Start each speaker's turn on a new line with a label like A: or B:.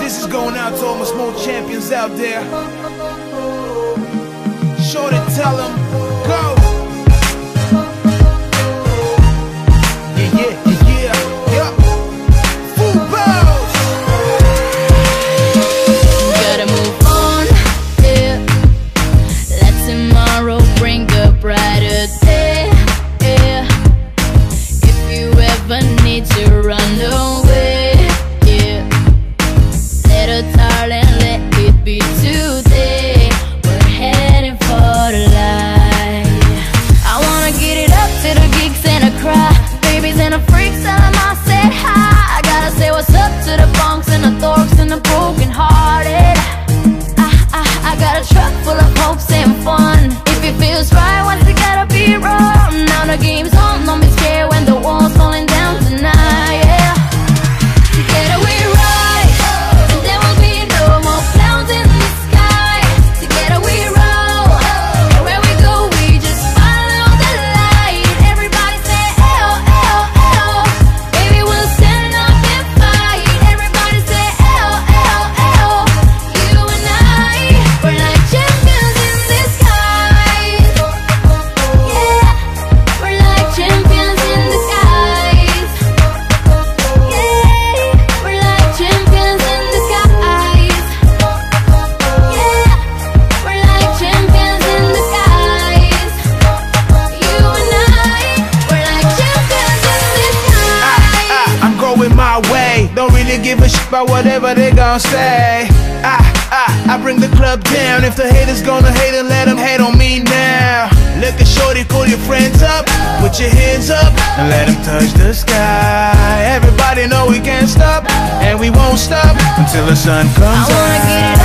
A: This is going out to all my small champions out there. Sure to tell them, go! Yeah, yeah, yeah, yeah.
B: Gotta move on. Let tomorrow bring a brighter day. If you ever and a
A: freak seller. give a shit about whatever they gon' say. I, ah! I bring the club down. If the haters gonna hate and let them hate on me now. Look at Shorty, call your friends up, put your hands up, and let them touch the sky. Everybody know we can't stop, and we won't stop until the sun comes
B: up.